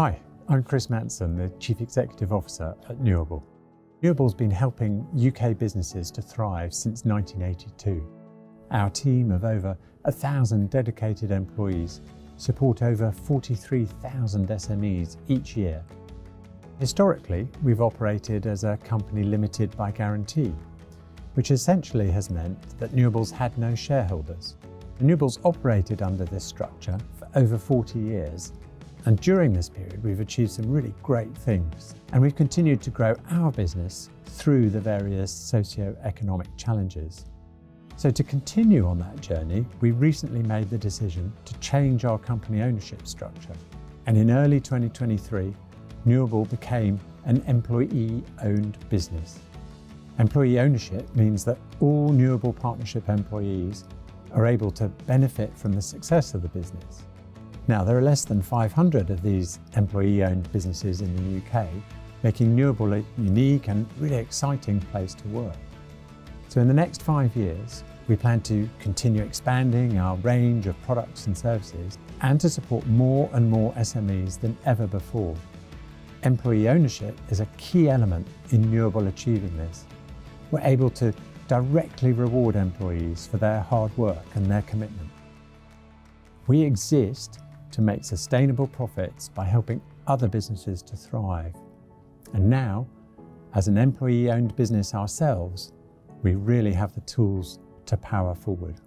Hi, I'm Chris Manson, the Chief Executive Officer at Newable. Newable's been helping UK businesses to thrive since 1982. Our team of over a thousand dedicated employees support over 43,000 SMEs each year. Historically, we've operated as a company limited by guarantee, which essentially has meant that Newables had no shareholders. Newables operated under this structure for over 40 years and during this period, we've achieved some really great things. And we've continued to grow our business through the various socio-economic challenges. So to continue on that journey, we recently made the decision to change our company ownership structure. And in early 2023, Newable became an employee-owned business. Employee ownership means that all Newable Partnership employees are able to benefit from the success of the business. Now, there are less than 500 of these employee-owned businesses in the UK, making Newable a unique and really exciting place to work. So in the next five years, we plan to continue expanding our range of products and services and to support more and more SMEs than ever before. Employee ownership is a key element in Newable achieving this. We're able to directly reward employees for their hard work and their commitment. We exist to make sustainable profits by helping other businesses to thrive. And now, as an employee owned business ourselves, we really have the tools to power forward.